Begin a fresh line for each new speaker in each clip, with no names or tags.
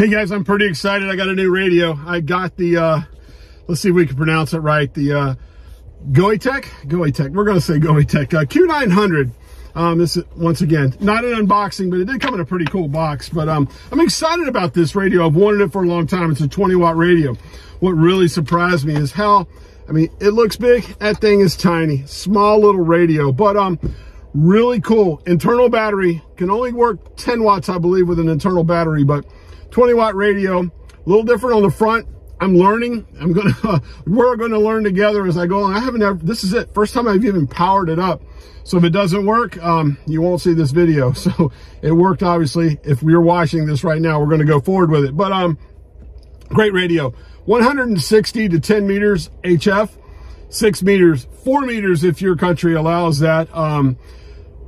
Hey guys, I'm pretty excited. I got a new radio. I got the, uh, let's see if we can pronounce it right. The uh, Guohetec, Guohetec. We're to say Guohetec uh, Q900. Um, this is, once again, not an unboxing, but it did come in a pretty cool box. But um, I'm excited about this radio. I've wanted it for a long time. It's a 20 watt radio. What really surprised me is how, I mean, it looks big. That thing is tiny, small little radio, but um, really cool. Internal battery can only work 10 watts, I believe, with an internal battery, but 20 watt radio, a little different on the front. I'm learning. I'm gonna, we're gonna learn together as I go along. I haven't ever, this is it. First time I've even powered it up. So if it doesn't work, um, you won't see this video. So it worked, obviously. If we are watching this right now, we're gonna go forward with it. But um, great radio. 160 to 10 meters HF, six meters, four meters if your country allows that. Um,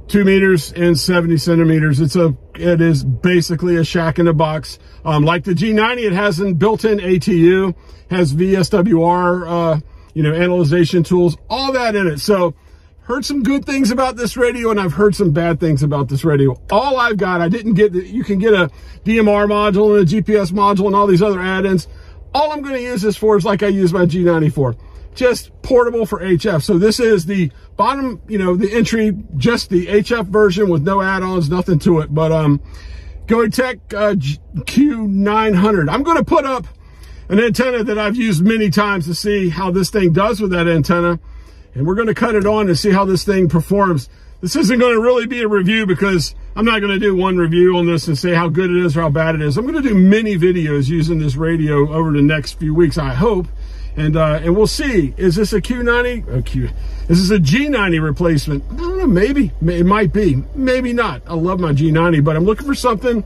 two meters and 70 centimeters. It's a, it is basically a shack in a box. Um, like the G90, it has a built-in ATU, has VSWR, uh, you know, analyzation tools, all that in it. So heard some good things about this radio and I've heard some bad things about this radio. All I've got, I didn't get, the, you can get a DMR module and a GPS module and all these other add-ins. All I'm going to use this for is like I use my G94, just portable for HF. So this is the bottom, you know, the entry, just the HF version with no add-ons, nothing to it. But um, Guohetec uh, Q900. I'm going to put up an antenna that I've used many times to see how this thing does with that antenna. And we're going to cut it on and see how this thing performs. This isn't going to really be a review because I'm not going to do one review on this and say how good it is or how bad it is. I'm going to do many videos using this radio over the next few weeks, I hope and uh, and we'll see. Is this a Q90? A Q? Is this a G90 replacement? I don't know. Maybe it might be. Maybe not. I love my G90, but I'm looking for something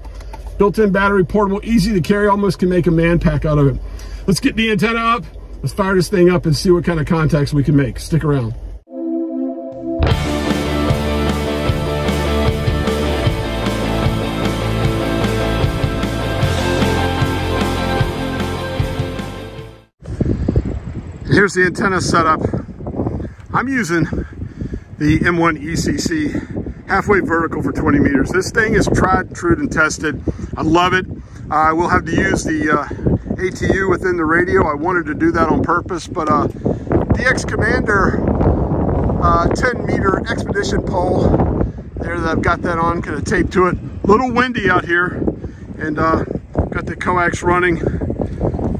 built-in battery, portable, easy to carry. Almost can make a man pack out of it. Let's get the antenna up. Let's fire this thing up and see what kind of contacts we can make. Stick around. Here's the antenna setup. I'm using the M1 ECC half-wave vertical for 20 meters. This thing is tried, true, and tested. I love it. Uh, I will have to use the uh, ATU within the radio. I wanted to do that on purpose, but uh, DX Commander uh, 10 meter expedition pole there that I've got that on, kind of taped to it. A little windy out here, and uh, got the coax running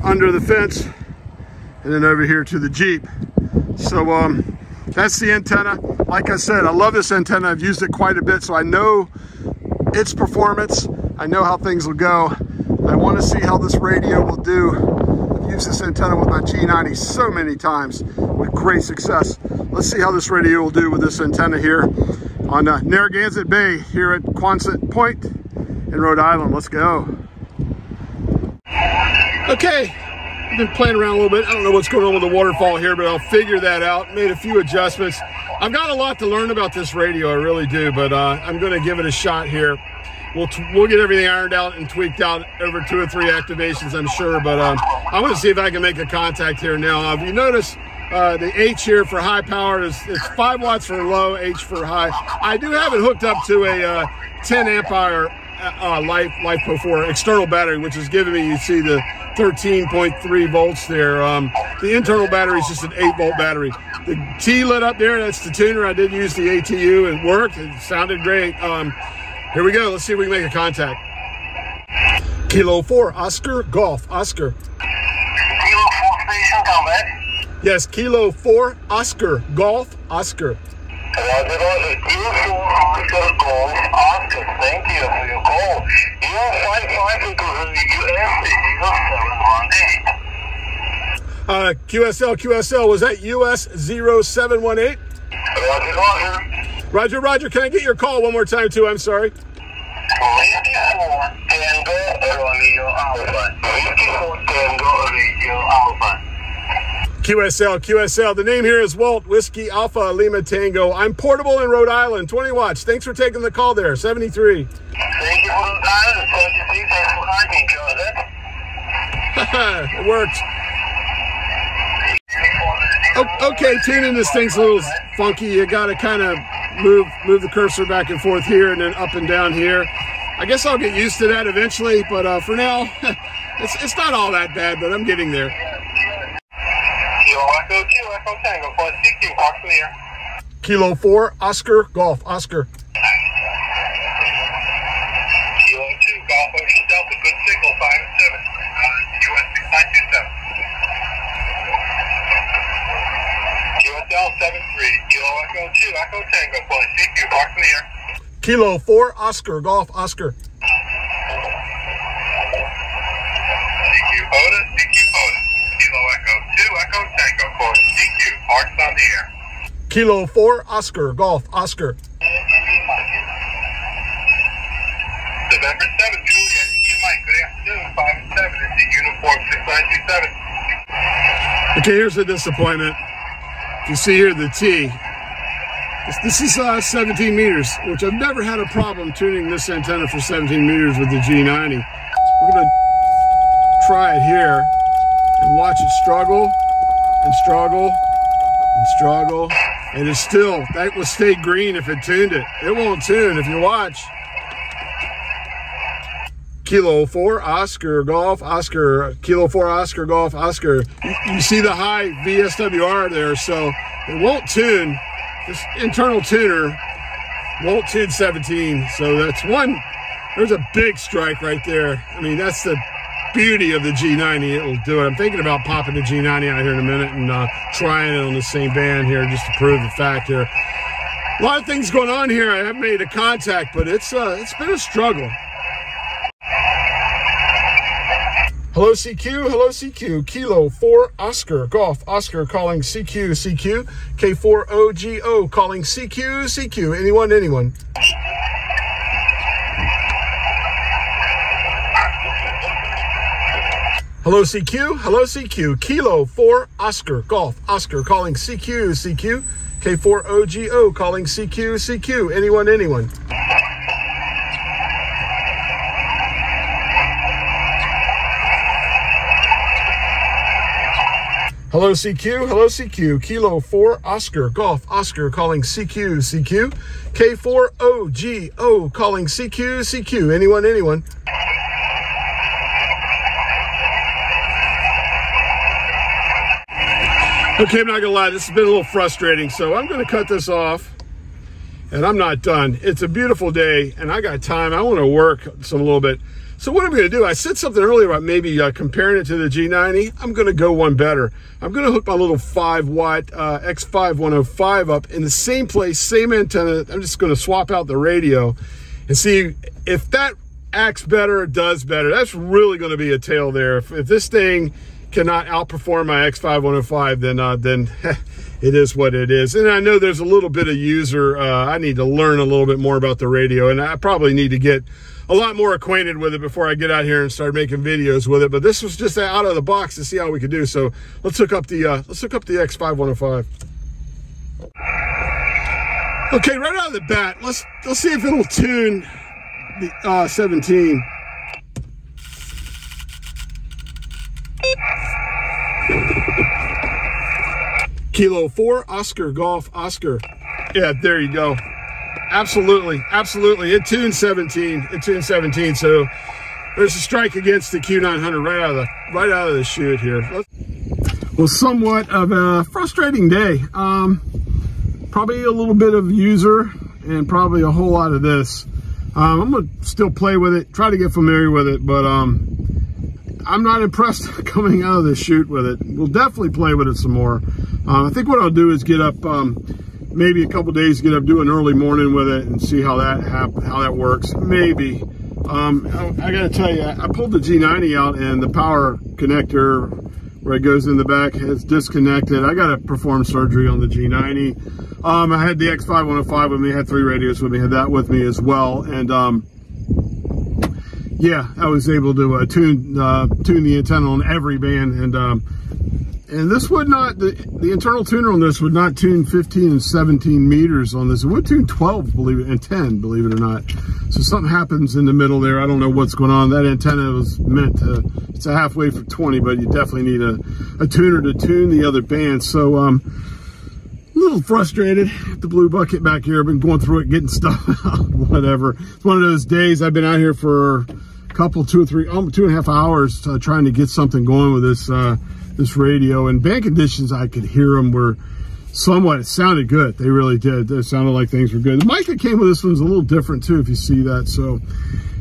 under the fence and then over here to the Jeep. So um, that's the antenna. Like I said, I love this antenna. I've used it quite a bit, so I know its performance. I know how things will go. I want to see how this radio will do. I've used this antenna with my G90 so many times with great success. Let's see how this radio will do with this antenna here on uh, Narragansett Bay here at Quonset Point in Rhode Island. Let's go. Okay, been playing around a little bit. I don't know what's going on with the waterfall here, but I'll figure that out. Made a few adjustments. I've got a lot to learn about this radio, I really do, but uh, I'm going to give it a shot here. We'll, we'll get everything ironed out and tweaked out over two or three activations, I'm sure, but um, I want to see if I can make a contact here now. If you notice, uh, the H here for high power is it's 5 watts for low, H for high. I do have it hooked up to a uh, 10 amp hour uh, Life LiFePO 4 external battery, which is giving me, you see the 13.3 volts there. Um, the internal battery is just an 8 volt battery. The T lit up there, that's the tuner. I did use the ATU, it worked, it sounded great. Um, here we go, let's see if we can make a contact. Kilo 4, Oscar Golf, Oscar.
Kilo 4 station.
Yes, Kilo 4, Oscar, Golf, Oscar.
Roger, Roger. Kilo 4, Oscar Golf, Oscar. Thank you for your call. You 55 because the US 0718.
Uh, QSL, QSL, was that US 0718?
Roger, Roger.
Roger, Roger, can I get your call one more time too? I'm sorry.
54 Tango Romeo Alpha. 54 Tango Radio Alpha.
QSL, QSL. The name here is Walt Whiskey Alpha Lima Tango. I'm portable in Rhode Island, 20 watts. Thanks for taking the call there, 73.
Thank you for the time and 73. Thanks for hunting, Joseph.
it worked. Okay, tuning this thing's a little funky. You got to kind of move move the cursor back and forth here and then up and down here. I guess I'll get used to that eventually, but uh, for now, it's, it's not all that bad, but I'm getting there.
Kilo Echo 2, Echo Tango, for CQ, Hawks in the air.
Kilo 4, Oscar, Golf, Oscar.
Kilo 2, Golf Ocean Delta, good signal, 5 and 7, uh, US 6927. QSL 73, Kilo Echo 2, Echo Tango, for CQ, Hawks in the air.
Kilo 4, Oscar, Golf, Oscar.
CQ POTA, CQ POTA. Kilo Echo 2, Echo Tango, for CQ, On.
Kilo 4, Oscar, Golf, Oscar.
November 7th, Julian, you Mike, good afternoon, 5 and 7, it's the uniform 6927.
Okay, here's the disappointment. You see here the T. This, this is uh, 17 meters, which I've never had a problem tuning this antenna for 17 meters with the G90. We're gonna try it here and watch it struggle and struggle and struggle. And it's still, that will stay green if it tuned it. It won't tune if you watch. Kilo 4, Oscar, Golf, Oscar, Kilo 4, Oscar, Golf, Oscar. You, you see the high VSWR there, so it won't tune. This internal tuner won't tune 17. So that's one, there's a big strike right there. I mean, that's the beauty of the G90. It'll do it. I'm thinking about popping the G90 out here in a minute and uh, trying it on the same band here just to prove the fact here. A lot of things going on here. I haven't made a contact, but it's uh, it's been a struggle. Hello CQ, hello CQ, Kilo 4 Oscar, Golf, Oscar calling CQ, CQ, K4OGO calling CQ, CQ, anyone, anyone. Hello CQ, hello CQ, Kilo 4 Oscar, Golf, Oscar calling CQ, CQ, K4OGO calling CQ, CQ, anyone, anyone. Hello CQ, hello CQ, Kilo 4 Oscar, Golf, Oscar calling CQ, CQ, K4OGO calling CQ, CQ, anyone, anyone. Okay, I'm not gonna lie, this has been a little frustrating, so I'm gonna cut this off and I'm not done. It's a beautiful day and I got time. I wanna work some a little bit. So what I'm gonna do, I said something earlier about maybe uh, comparing it to the G90. I'm gonna go one better. I'm gonna hook my little five watt uh, X5 105 up in the same place, same antenna. I'm just gonna swap out the radio and see if that acts better does better. That's really gonna be a tail there. If, if this thing cannot outperform my X5 105, then uh, then it is what it is. And I know there's a little bit of user. Uh, I need to learn a little bit more about the radio, and I probably need to get a lot more acquainted with it before I get out here and start making videos with it. But this was just out of the box to see how we could do. So let's hook up the uh, let's hook up the X5 105. Okay, right out of the bat, let's let's see if it'll tune the uh, 17. Kilo 4, Oscar, Golf, Oscar. Yeah, there you go. Absolutely, absolutely. It tuned 17. It tuned 17. So there's a strike against the Q900 right out of the right out of the chute here. Well, somewhat of a frustrating day. Um, probably a little bit of user and probably a whole lot of this. Um, I'm gonna still play with it, try to get familiar with it, but um, I'm not impressed coming out of this shoot with it. We'll definitely play with it some more. Uh, I think what I'll do is get up um, maybe a couple days, get up, do an early morning with it and see how that how that works. Maybe. Um, I, I got to tell you, I pulled the G90 out and the power connector where it goes in the back has disconnected. I got to perform surgery on the G90. Um, I had the X5 105 with me, had three radios with me, had that with me as well. And um, yeah, I was able to uh, tune uh, tune the antenna on every band and um, and this would not, the, the internal tuner on this would not tune 15 and 17 meters on this. It would tune 12, believe it, and 10, believe it or not. So something happens in the middle there. I don't know what's going on. That antenna was meant to, it's a half-wave for 20, but you definitely need a, a tuner to tune the other bands. So, um, a little frustrated. The blue bucket back here. I've been going through it, getting stuff out, whatever. It's one of those days I've been out here for a couple, two or three, um, two and a half hours uh, trying to get something going with this, uh, this radio. And band conditions, I could hear them were somewhat, it sounded good. They really did. It sounded like things were good. The mic that came with this one's a little different too, if you see that. So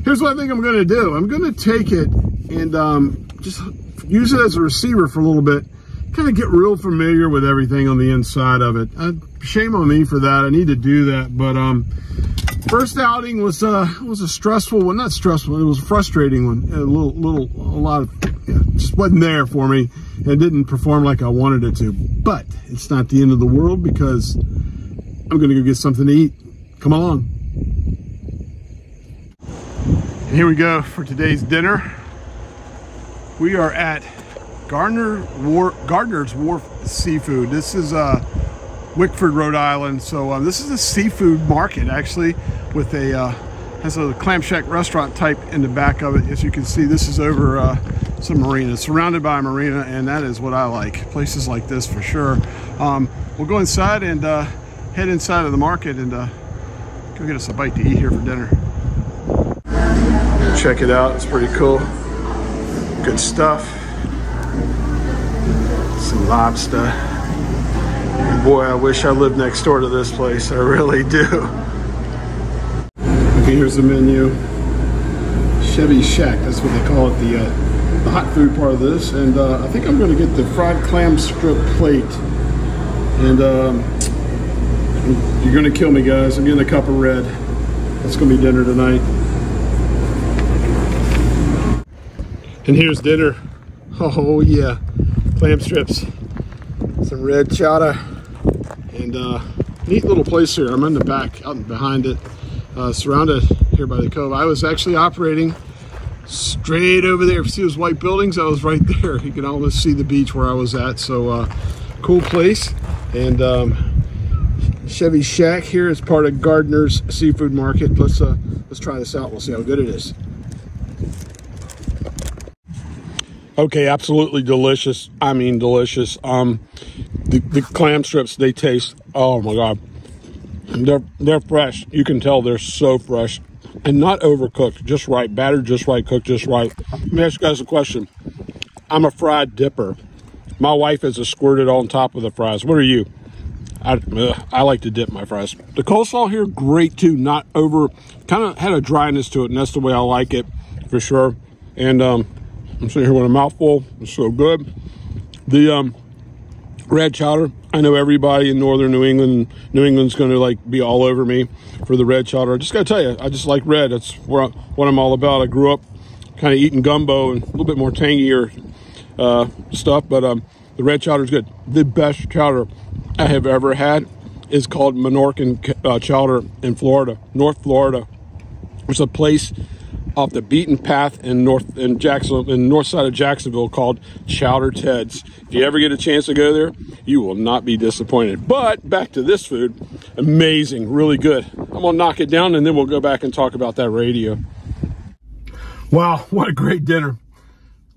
here's what I think I'm going to do. I'm going to take it and um, just use it as a receiver for a little bit kind of get real familiar with everything on the inside of it. Uh, shame on me for that. I need to do that. But um, first outing was uh, was a stressful one. Not stressful. It was a frustrating one. A little, little, a lot of yeah, just wasn't there for me. It didn't perform like I wanted it to. But it's not the end of the world because I'm to go get something to eat. Come along. here we go for today's dinner. We are at Gardner War Gardner's Wharf Seafood. This is uh, Wickford, Rhode Island. So uh, this is a seafood market actually with a uh, has a clam shack restaurant type in the back of it. As you can see, this is over uh, some marina, surrounded by a marina, and that is what I like. Places like this for sure. Um, we'll go inside and uh, head inside of the market and uh, go get us a bite to eat here for dinner. Check it out. It's pretty cool. Good stuff some lobster. Boy, I wish I lived next door to this place. I really do. Here's the menu. Chevy Shack, that's what they call it, the, uh, the hot food part of this. And uh, I think I'm gonna get the fried clam strip plate. And um, you're gonna kill me guys. I'm getting a cup of red. That's gonna be dinner tonight. And here's dinner. Oh yeah clam strips, some red chowder, and uh, neat little place here. I'm in the back, out behind it, uh, surrounded here by the cove. I was actually operating straight over there. If you see those white buildings, I was right there. You can almost see the beach where I was at. So uh, cool place. And um, Chevy Shack here is part of Gardner's Seafood Market. Let's uh, let's try this out. We'll see how good it is. Okay, absolutely delicious. I mean, delicious. Um, the, the clam strips, they taste, oh my God. They're, they're fresh. You can tell they're so fresh and not overcooked, just right. Battered just right, cooked just right. Let me ask you guys a question. I'm a fried dipper. My wife has a squirted on top of the fries. What are you? I, uh, I like to dip my fries. The coleslaw here, great too. Not over, kind of had a dryness to it, and that's the way I like it for sure. And um, I'm sitting here with a mouthful. It's so good. The um, red chowder. I know everybody in northern New England, New England's going to like be all over me for the red chowder. I just got to tell you, I just like red. That's where I, what I'm all about. I grew up kind of eating gumbo and a little bit more tangier uh, stuff, but um, the red chowder is good. The best chowder I have ever had is called Minorcan uh, chowder in Florida, North Florida. It's a place off the beaten path in north in Jacksonville in north side of Jacksonville called Chowder Ted's. If you ever get a chance to go there, you will not be disappointed. But back to this food, amazing, really good. I'm gonna knock it down and then we'll go back and talk about that radio. Wow, what a great dinner.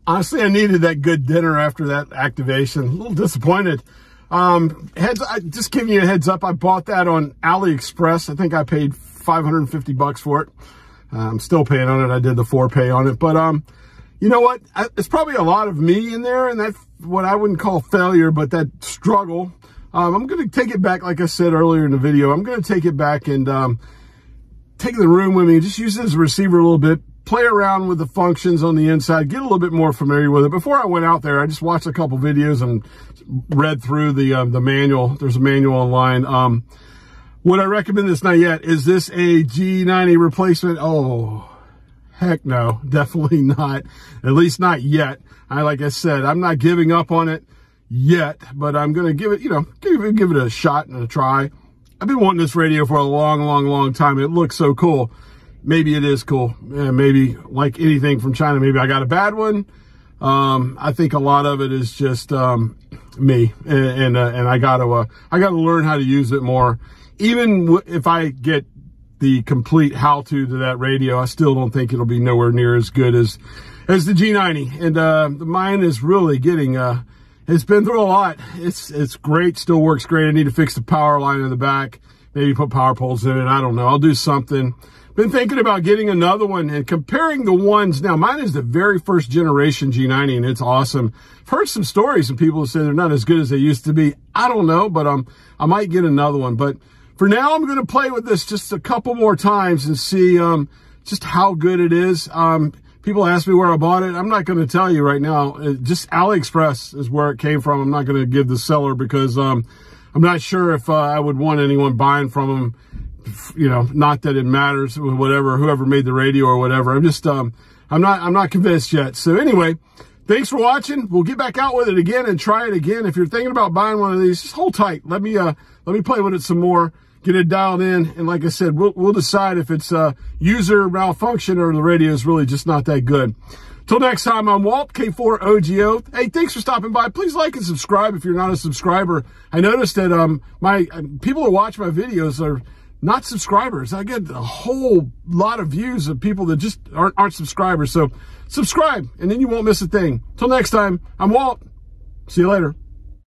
Honestly, I needed that good dinner after that activation. A little disappointed. Um, heads, I, just giving you a heads up, I bought that on AliExpress. I think I paid 550 bucks for it. I'm still paying on it. I did the four pay on it, but um, you know what? It's probably a lot of me in there, and that's what I wouldn't call failure, but that struggle. Um, I'm going to take it back, like I said earlier in the video. I'm going to take it back and um, take the room with me. Just use it as a receiver a little bit. Play around with the functions on the inside. Get a little bit more familiar with it. Before I went out there, I just watched a couple videos and read through the um, the manual. There's a manual online. Um, would I recommend this? Not yet. Is this a G90 replacement? Oh, heck no. Definitely not. At least not yet. I, like I said, I'm not giving up on it yet, but I'm going to give it, you know, give it, give it a shot and a try. I've been wanting this radio for a long, long, long time. It looks so cool. Maybe it is cool. Yeah, maybe like anything from China, maybe I got a bad one. Um, I think a lot of it is just, um, me and, and, uh, and I gotta, uh, I gotta learn how to use it more even if I get the complete how-to to that radio, I still don't think it'll be nowhere near as good as as the G90. And uh, mine is really getting uh, it's been through a lot. It's it's great, still works great. I need to fix the power line in the back, maybe put power poles in it. I don't know. I'll do something. Been thinking about getting another one and comparing the ones. Now, mine is the very first generation G90 and it's awesome. I've heard some stories from people say they're not as good as they used to be. I don't know, but um, I might get another one. But for now, I'm going to play with this just a couple more times and see um, just how good it is. Um, people ask me where I bought it. I'm not going to tell you right now. It, just AliExpress is where it came from. I'm not going to give the seller because um, I'm not sure if uh, I would want anyone buying from them you know, not that it matters, whatever, whoever made the radio or whatever. I'm just, um, I'm not, I'm not convinced yet. So anyway, thanks for watching. We'll get back out with it again and try it again. If you're thinking about buying one of these, just hold tight. Let me, uh, let me play with it some more, get it dialed in. And like I said, we'll, we'll decide if it's a user malfunction or the radio is really just not that good. Till next time, I'm Walt, K4OGO. Hey, thanks for stopping by. Please like and subscribe if you're not a subscriber. I noticed that, um, my, people who watch my videos are, not subscribers. I get a whole lot of views of people that just aren't, aren't subscribers. So subscribe and then you won't miss a thing. Till next time, I'm Walt. See you later.